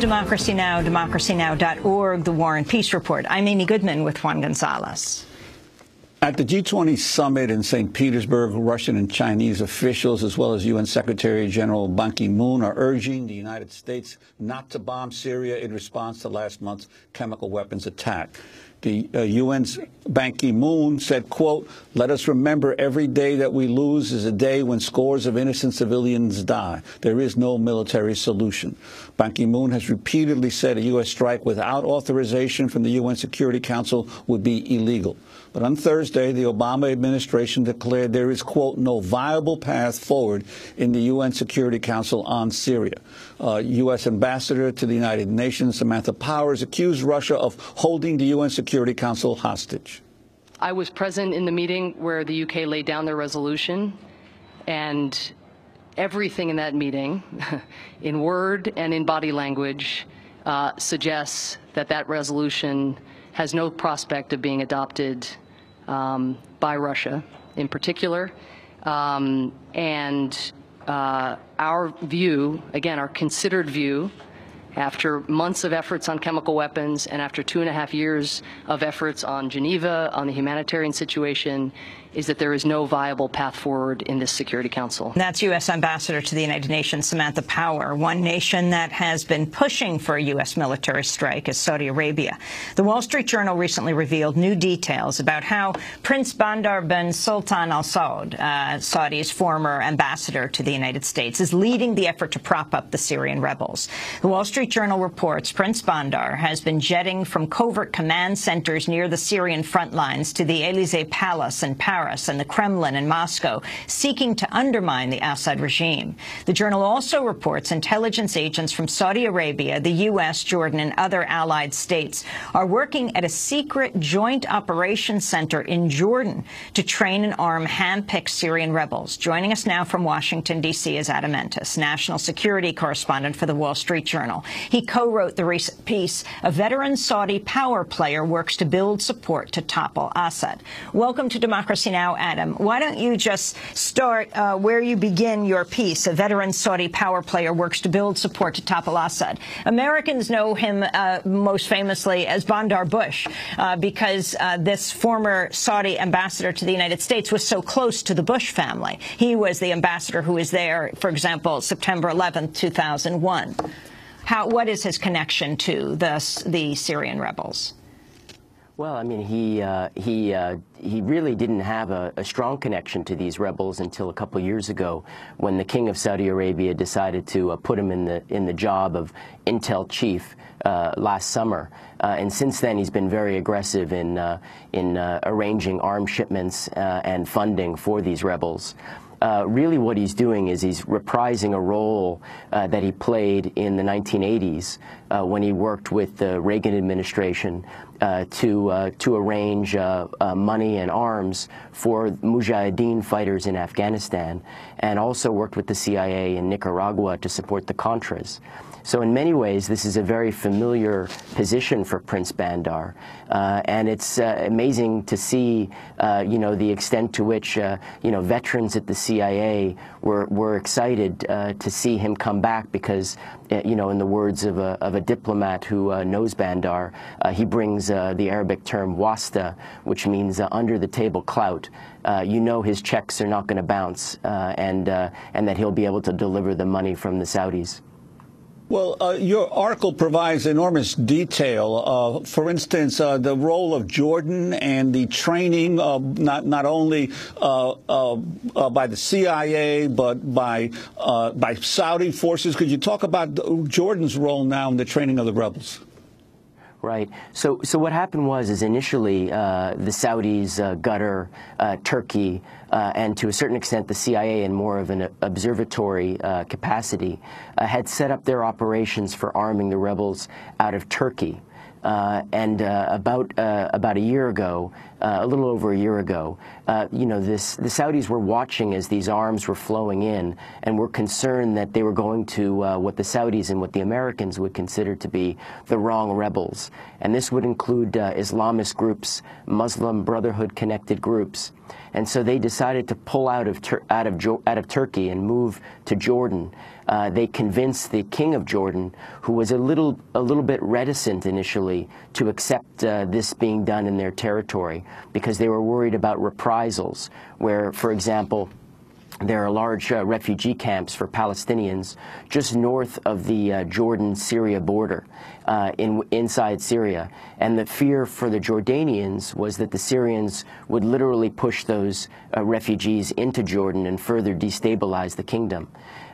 Democracy Now!, democracynow.org, The War and Peace Report. I'm Amy Goodman with Juan Gonzalez. At the G20 summit in St. Petersburg, Russian and Chinese officials, as well as UN Secretary General Ban Ki-moon, are urging the United States not to bomb Syria in response to last month's chemical weapons attack. The uh, UN's Ban Ki-moon said, quote, let us remember every day that we lose is a day when scores of innocent civilians die. There is no military solution. Ban Ki-moon has repeatedly said a U.S. strike without authorization from the UN Security Council would be illegal. But on Thursday, the Obama administration declared there is, quote, no viable path forward in the UN Security Council on Syria. Uh, U.S. Ambassador to the United Nations, Samantha Powers, accused Russia of holding the UN Security Council hostage. I was present in the meeting where the UK laid down their resolution, and everything in that meeting, in word and in body language, uh, suggests that that resolution has no prospect of being adopted um, by Russia in particular. Um, and uh, our view, again, our considered view, after months of efforts on chemical weapons and after two and a half years of efforts on Geneva, on the humanitarian situation, is that there is no viable path forward in this Security Council. That's U.S. Ambassador to the United Nations Samantha Power. One nation that has been pushing for a U.S. military strike is Saudi Arabia. The Wall Street Journal recently revealed new details about how Prince Bandar bin Sultan Al Saud, uh, Saudi's former ambassador to the United States, is leading the effort to prop up the Syrian rebels. The Wall Street Journal reports Prince Bandar has been jetting from covert command centers near the Syrian front lines to the Elysee Palace in Paris and the Kremlin in Moscow, seeking to undermine the Assad regime. The journal also reports intelligence agents from Saudi Arabia, the U.S., Jordan, and other allied states are working at a secret joint operations center in Jordan to train and arm hand-picked Syrian rebels. Joining us now from Washington, D.C. is Adam national security correspondent for the Wall Street Journal. He co-wrote the recent piece, A Veteran Saudi Power Player Works to Build Support to Topple Assad. Welcome to Democracy now, Adam. Why don't you just start uh, where you begin your piece? A veteran Saudi power player works to build support to topple Assad. Americans know him uh, most famously as Bandar Bush uh, because uh, this former Saudi ambassador to the United States was so close to the Bush family. He was the ambassador who was there, for example, September 11, 2001. How, what is his connection to the, the Syrian rebels? Well, I mean, he uh, he uh, he really didn't have a, a, strong connection to these rebels until a couple years ago, when the king of Saudi Arabia decided to uh, put him in the in the job of intel chief uh, last summer. Uh, and since then, he's been very aggressive in uh, in arranging arms shipments and funding for these rebels. Uh, really what he's doing is he's reprising a role uh, that he played in the 1980s uh, when he worked with the Reagan administration uh, to uh, to arrange uh, money and arms for Mujahideen fighters in Afghanistan, and also worked with the CIA in Nicaragua to support the Contras. So in many ways, this is a very familiar position for Prince Bandar, uh, and it's uh, amazing to see, uh, you know, the extent to which, uh, you know, veterans at the CIA were were excited uh, to see him come back because, uh, you know, in the words of a of a diplomat who knows Bandar, he brings the Arabic term wasta, which means under the table clout. you know his checks are not going to bounce, and and that he'll be able to deliver the money from the Saudis. Well, uh, your article provides enormous detail. Uh, for instance, uh, the role of Jordan and the training, not not only uh, uh, uh, by the CIA but by by Saudi forces. Could you talk about Jordan's role now in the training of the rebels? Right. So, so what happened was, is initially uh, the Saudis, uh, Qatar, uh, Turkey, uh, and to a certain extent the CIA in more of an observatory uh, capacity, uh, had set up their operations for arming the rebels out of Turkey. Uh, and uh, about uh, about a year ago, uh, a little over a year ago, uh, you know, this, the Saudis were watching as these arms were flowing in, and were concerned that they were going to uh, what the Saudis and what the Americans would consider to be the wrong rebels, and this would include Islamist groups, Muslim Brotherhood-connected groups, and so they decided to pull out of out of out of Turkey and move to Jordan. Uh, they convinced the king of Jordan, who was a little a little bit reticent initially to accept uh, this being done in their territory because they were worried about reprisals, where, for example, there are large uh, refugee camps for Palestinians just north of the uh, Jordan-Syria border uh, in, inside Syria. And the fear for the Jordanians was that the Syrians would literally push those uh, refugees into Jordan and further destabilize the kingdom.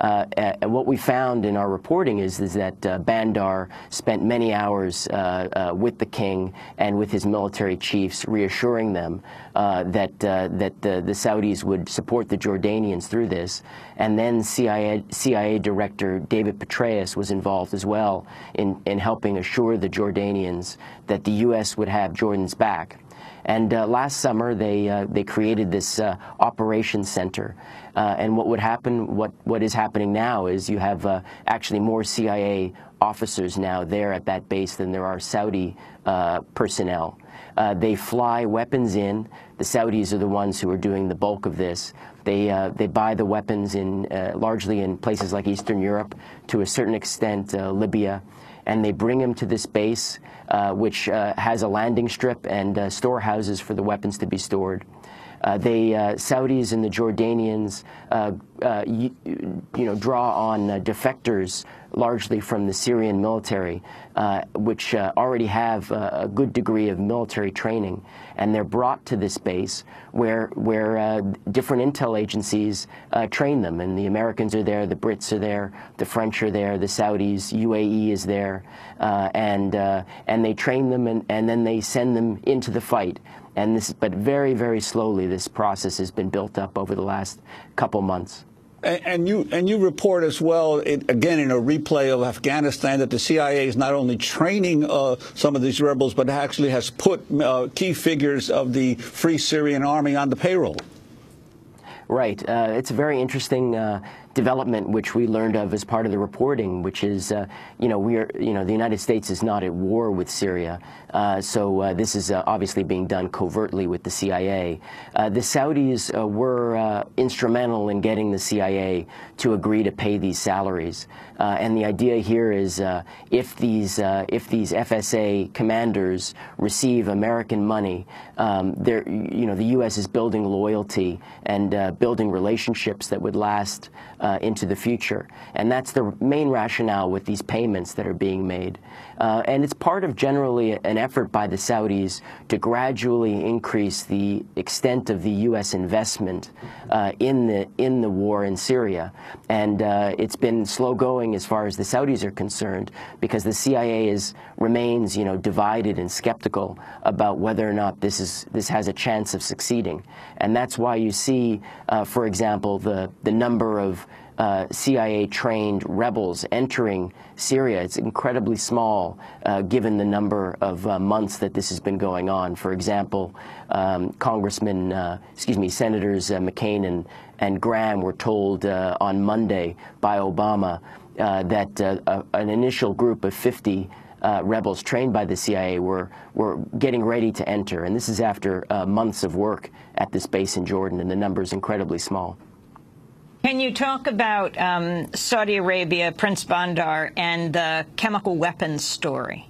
Uh, and what we found in our reporting is, is that uh, Bandar spent many hours uh, uh with the king and with his military chiefs, reassuring them uh, that that the, the, Saudis would support the Jordanians through this. And then CIA, CIA Director David Petraeus was involved as well in, in helping assure the Jordanians that the U.S. would have Jordan's back. And uh, last summer, they uh, they created this uh, operations center. Uh, and what would happen, what what is happening now, is you have uh, actually more CIA officers now there at that base than there are Saudi uh, personnel. they fly weapons in. The Saudis are the ones who are doing the bulk of this. They they buy the weapons in largely in places like Eastern Europe, to a certain extent Libya and they bring him to this base, uh, which uh, has a landing strip and uh, storehouses for the weapons to be stored. Uh, they uh, Saudis and the Jordanians, uh, you, you, know, draw on defectors largely from the Syrian military, uh, which uh, already have uh, a good degree of military training, and they're brought to this base where where uh, different intel agencies uh, train them, and the Americans are there, the Brits are there, the French are there, the Saudis, UAE is there, uh, and and they train them, and, and then they send them into the fight. And this, but very, very slowly, this process has been built up over the last couple months. And, you and you report as well, it, again in a replay of Afghanistan, that the CIA is not only training uh, some of these rebels, but actually has put uh, key figures of the Free Syrian Army on the payroll. Right. Uh, it's a very interesting uh, development which we learned of as part of the reporting, which is, uh, you know, we are, you know, the United States is not at war with Syria, uh, so uh, this is uh, obviously being done covertly with the CIA. Uh, the Saudis uh, were instrumental in getting the CIA to agree to pay these salaries, and the idea here is if these if these FSA commanders receive American money, um, you know, the U.S. is building loyalty and building relationships that would last uh, into the future. And that's the main rationale with these payments that are being made. Uh, and it's part of generally an effort by the Saudis to gradually increase the extent of the U.S. investment uh, in the in the war in Syria. And uh, it's been slow going as far as the Saudis are concerned because the CIA is remains you know divided and skeptical about whether or not this is this has a chance of succeeding. And that's why you see, uh, for example, the the number of uh, CIA-trained rebels entering Syria. It's incredibly small uh, given the number of uh, months that this has been going on. For example, um, Congressman, uh, excuse me, Senators uh, McCain and, and Graham were told uh, on Monday by Obama that a, an initial group of 50 uh, rebels trained by the CIA were, were getting ready to enter. And this is after uh, months of work at this base in Jordan, and the number is incredibly small. Can you talk about um, Saudi Arabia, Prince Bandar, and the chemical weapons story?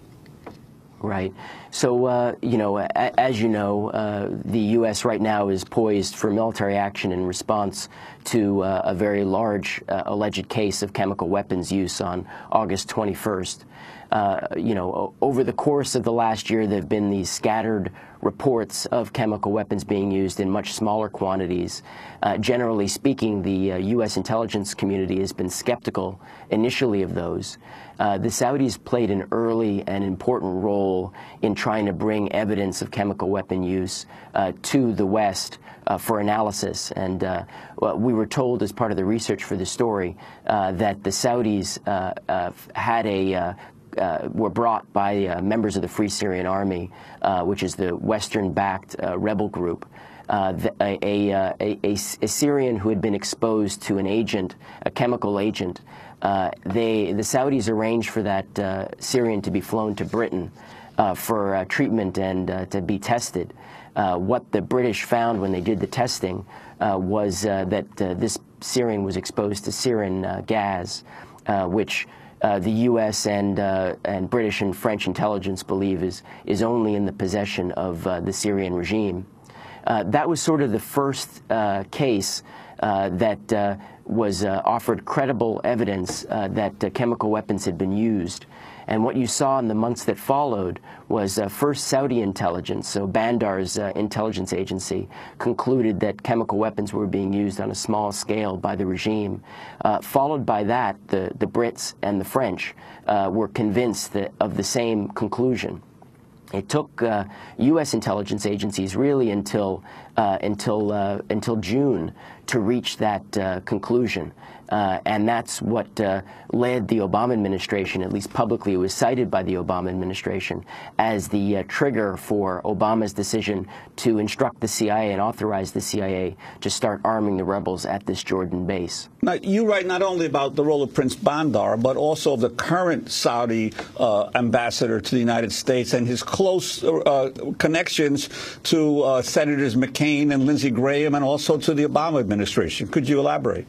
Right. So, uh, you know, as you know, uh, the U.S. right now is poised for military action in response to uh, a very large uh, alleged case of chemical weapons use on August 21st. Uh, you know, over the course of the last year, there have been these scattered reports of chemical weapons being used in much smaller quantities. Uh, generally speaking, the uh, U.S. intelligence community has been skeptical initially of those. Uh, the Saudis played an early and important role in trying to bring evidence of chemical weapon use uh, to the West uh, for analysis. And we were told as part of the research for the story that the Saudis had a uh, were brought by uh, members of the Free Syrian Army, uh, which is the Western-backed uh, rebel group. Uh, the, a, a, a, a, Syrian who had been exposed to an agent, a chemical agent, they, the Saudis arranged for that Syrian to be flown to Britain for treatment and to be tested. what the British found when they did the testing was that this Syrian was exposed to sarin uh, gas, uh, which uh, the U.S. and uh, and British and French intelligence believe is is only in the possession of uh, the Syrian regime. Uh, that was sort of the first uh, case that was offered credible evidence that chemical weapons had been used. And what you saw in the months that followed was uh, first Saudi intelligence, so Bandar's uh, intelligence agency, concluded that chemical weapons were being used on a small scale by the regime. Uh, followed by that, the, the Brits and the French uh, were convinced that, of the same conclusion. It took uh, U.S. intelligence agencies really until uh, until uh, until June to reach that uh, conclusion. Uh, and that's what uh, led the Obama administration, at least publicly, it was cited by the Obama administration as the uh, trigger for Obama's decision to instruct the CIA and authorize the CIA to start arming the rebels at this Jordan base. Now, you write not only about the role of Prince Bandar, but also of the current Saudi uh, ambassador to the United States and his close uh, connections to uh, Senators McCain and Lindsey Graham and also to the Obama administration. Could you elaborate?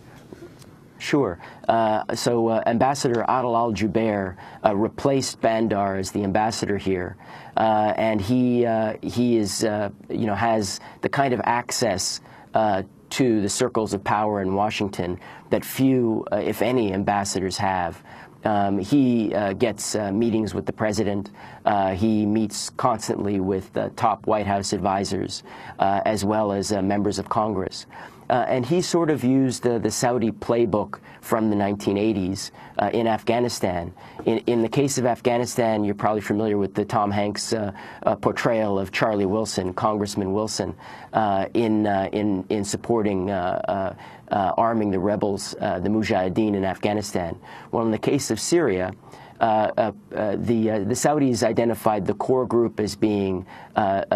Sure. Uh, so uh, Ambassador Adel Al-Jubeir uh, replaced Bandar as the ambassador here, uh, and he uh, he is uh, you know has the kind of access to the circles of power in Washington that few, if any, ambassadors have. Um, he uh, gets uh, meetings with the president. Uh, he meets constantly with top White House advisors, as well as members of Congress. Uh, and he sort of used uh, the Saudi playbook from the 1980s uh, in Afghanistan. In, in, the case of Afghanistan, you're probably familiar with the Tom Hanks uh, uh, portrayal of Charlie Wilson, Congressman Wilson, uh, in, in, in supporting arming the rebels, the Mujahideen in Afghanistan. Well, in the case of Syria, uh, uh, uh, the the Saudis identified the core group as being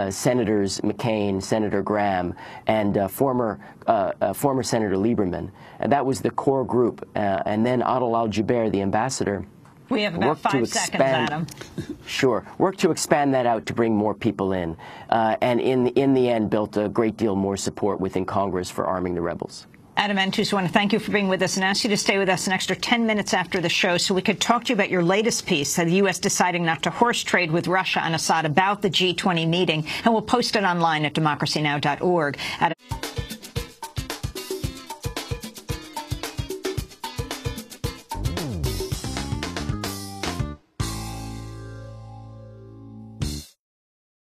Senators McCain, Senator Graham, and former former Senator Lieberman, and that was the core group. and then Adel Al-Jubeir, the ambassador. We have about five expand, seconds, Adam. Sure. Work to expand that out to bring more people in, uh, and in in the end, built a great deal more support within Congress for arming the rebels. Adam Entous, I want to thank you for being with us and ask you to stay with us an extra 10 minutes after the show so we could talk to you about your latest piece, the U.S. deciding not to horse trade with Russia and Assad about the G20 meeting. And we'll post it online at democracynow.org.